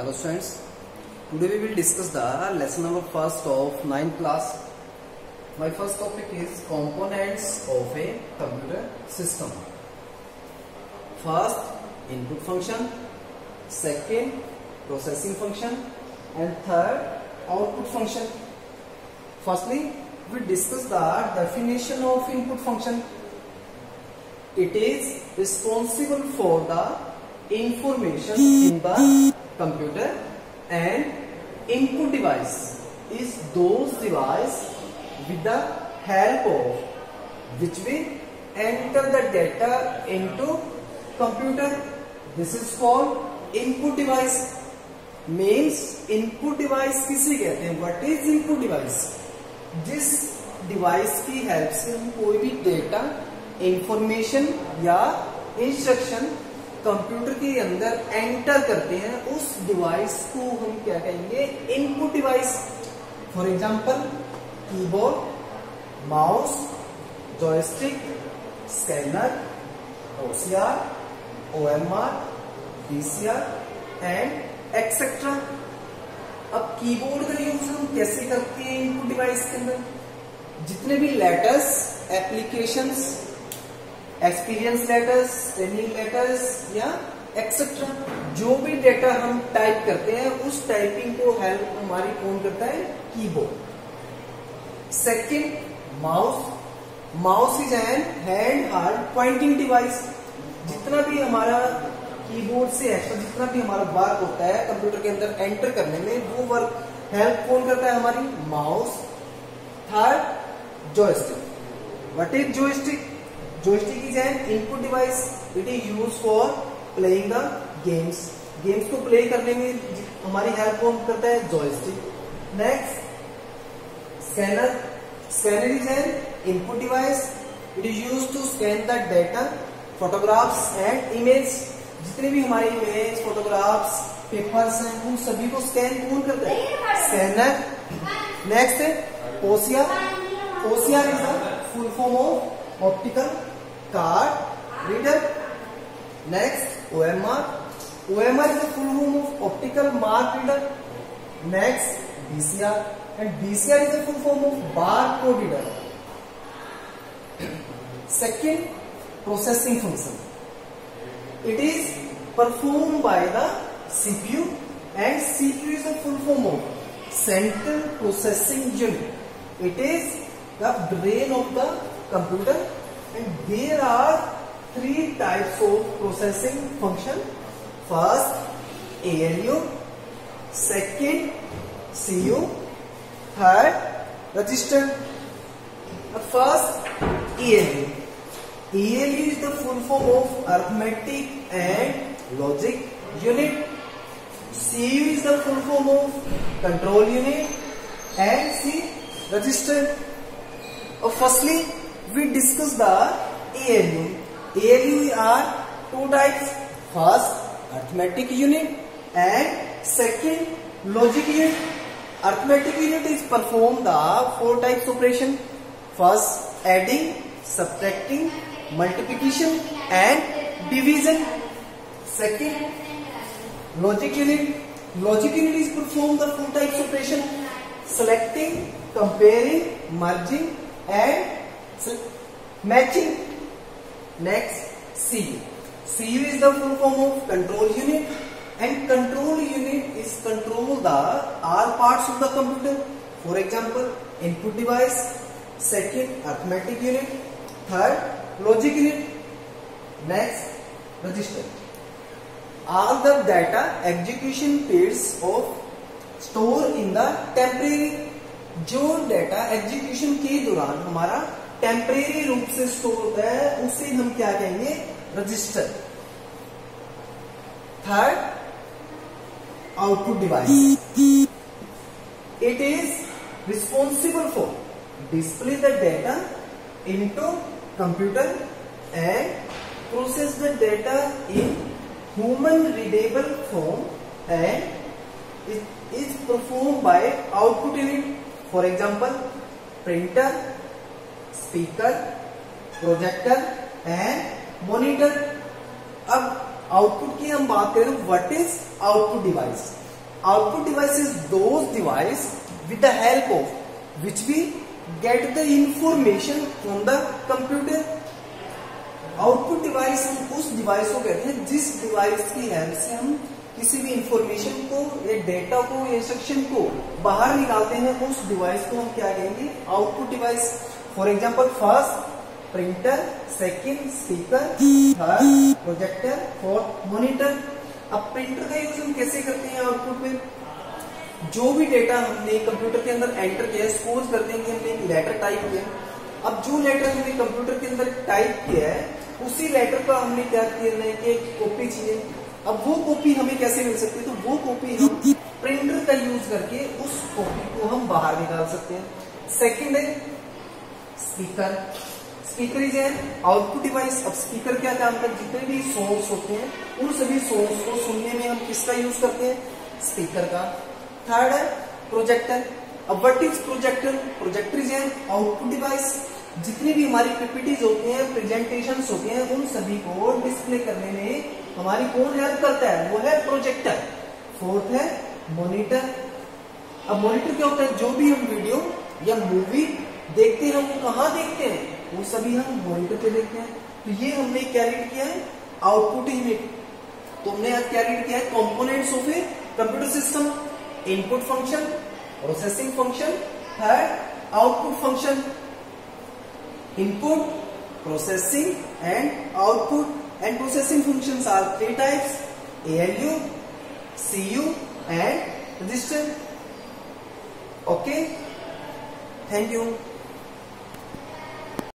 Hello students, today we will discuss the lesson number first of 9th class. My first topic is components of a computer system. First, input function, second, processing function and third, output function. Firstly, we discuss the definition of input function. It is responsible for the information in the computer and input device is the device with the help of which we enter the data into computer this is called input device means input device किसी कहते हैं what is input device जिस device की help से हम कोई भी data information या इंस्ट्रक्शन कंप्यूटर के अंदर एंटर करते हैं उस डिवाइस को हम क्या कहेंगे input device for example keyboard mouse joystick scanner OCR OMR DCR and etcetera अब कीबोर्ड का यूज हम कैसे करते हैं इनपुट डिवाइस के अंदर जितने भी letters applications experience letters training letters या एक्सेट्रा जो भी डेटा हम टाइप करते हैं उस टाइपिंग को हेल्प हमारी कौन करता है keyboard second mouse mouse is an hand hard pointing device जितना भी हमारा कीबोर्ड से एक्स्ट्रा जितना भी हमारा वर्क होता है कंप्यूटर के अंदर एंटर करने में वो वर्क हेल्प कौन करता है हमारी mouse third joystick what is joystick joystick is an input device it is use for playing the games games को प्ले करने में हमारी हेल्प कौन करता है joystick next scanner scanner is an input device it is use to scan the data photographs and image जितने भी हमारी इमेज फोटोग्राफ्स पेपर्स हैं उन सभी को स्कैन कौन करता है स्कैनर नेक्स्ट है OCR OCR is a full form of optical Card, reader. Next, OMR. OMR is the full form of optical mark reader. Next, BCR, and BCR is the full form of barcode reader. Second, processing function. It is performed by the CPU, and CPU is the full form of central processing unit. It is the brain of the computer and there are three types of processing function. First, ALU. Second, CU. Third, register. The first, ALU. ALU is the full form of arithmetic and logic unit. CU is the full form of control unit and C register. Uh, firstly, we discuss the ALU. ALU are two types. First, arithmetic unit and second, logic unit. Arithmetic unit is perform the four types operation. First, adding, subtracting, multiplication and division. Second, logic unit. Logic unit is perform the four types operation. Selecting, comparing, merging and So, matching. Next, CU. CU is the full form of control unit and control unit is control the all parts of the computer. For example, input device, second arithmetic unit, third logic unit, next register. All the data execution pairs of store in the temporary जो data execution के दौरान हमारा temporary रूप से store होता है उसे हम क्या कहेंगे register third output device it is responsible for display the data into computer and process the data in human readable form and is perform by output unit for example printer speaker projector and monitor अब output की हम बात करें what is output device output device is the device with the help of which we get the information from the computer output device हम उस device को कहते हैं जिस डिवाइस की हेल्प से हम किसी भी इंफॉर्मेशन को या डेटा को या इंस्ट्रक्शन को बाहर निकालते हैं उस डिवाइस को हम क्या कहेंगे output device for example first printer second speaker third projector fourth monitor अब प्रिंटर का यूज हम कैसे करते हैं आउटपुट में जो भी डेटा हमने कंप्यूटर के अंदर एंटर किया सपोज करते हैं कि हमने एक लेटर टाइप किया अब जो लेटर हमने कंप्यूटर के अंदर टाइप किया है उसी लेटर का हमने क्या किया है कि एक कॉपी चाहिए अब वो कॉपी हमें कैसे मिल सकती है तो वो कॉपी हम प्रिंटर का यूज करके उस कॉपी को हम बाहर निकाल सकते हैं सेकेंड है speaker speaker is an output device अब स्पीकर क्या काम कर जितने भी सॉन्ग्स होते हैं उन सभी सॉन्ग्स को सुनने में हम किसका यूज करते हैं स्पीकर का थर्ड है प्रोजेक्टर अब what is projector projector is an output device जितनी भी हमारी पीपीटीज होते हैं प्रेजेंटेशन होते हैं उन सभी को डिस्प्ले करने में हमारी कौन हेल्प करता है वो है प्रोजेक्टर फोर्थ है मॉनिटर अब मॉनिटर क्या होता है जो भी हम वीडियो या मूवी देखते हैं वो कहा देखते हैं वो सभी हम मॉनिटर पे देखते हैं तो ये हमने क्या रीड किया है आउटपुट यूनिट तो हमने यहां क्या रीड किया है components of a computer system input function processing function है output function input processing and output and processing function are three types C U and register okay thank you